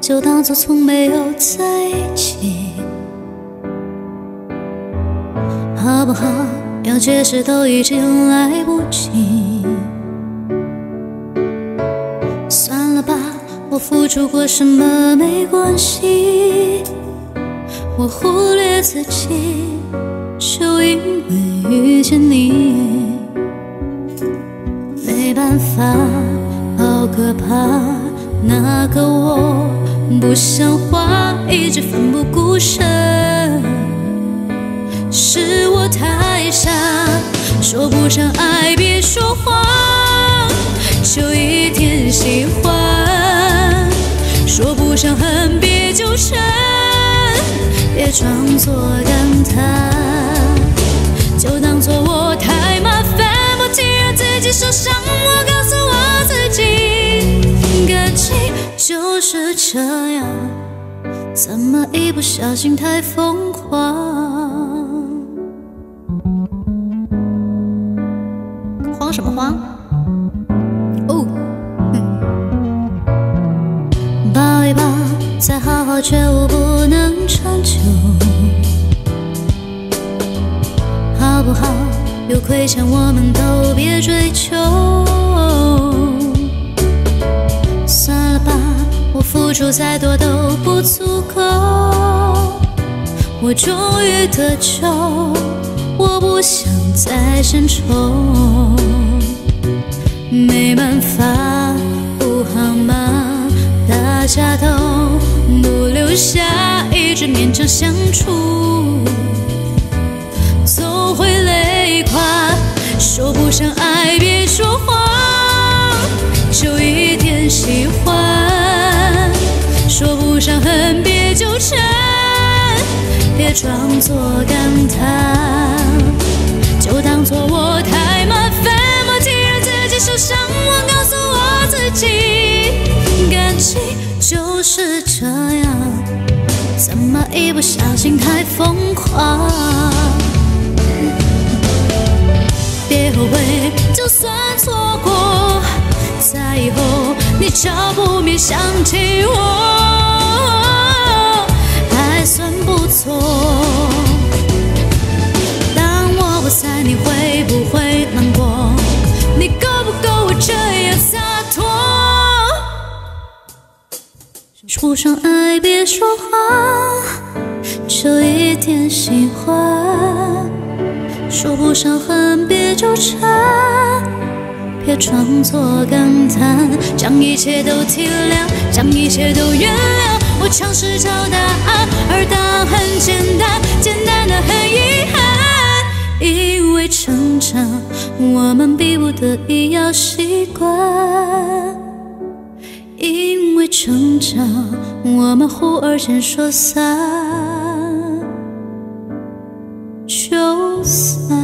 就当作从没有在一起，好不好？要解释都已经来不及。算了吧，我付出过什么没关系，我忽略自己，就因为遇见你。没办法，好可怕，那个我不像话，一直奋不顾身。是我太傻，说不上爱别说谎，就一点喜欢；说不上恨别纠缠，别装作就是这样，怎么一不小心太疯狂？慌什么慌？哦，抱一抱，再好好觉悟不能长久，好不好？有亏欠我们都别追求。付出再多都不足够。我终于得救，我不想再献丑。没办法，不好吗？大家都不留下，一直勉强相处，总会累垮。说不上爱别说装作感叹，就当作我太麻烦。受伤，我告诉我自己，感情就是这样，怎么一不小心太疯狂？别后悔，就算错过，在以后你找不免想起我，不会难过？你够不够我这样洒脱？说不上爱别说谎，就一点喜欢；说不上恨别纠缠，别装作感叹。将一切都体谅，将一切都原谅。我尝试找答案，而答案很简单，我们逼不得已要习惯因为成长我们忽而间说散。就散。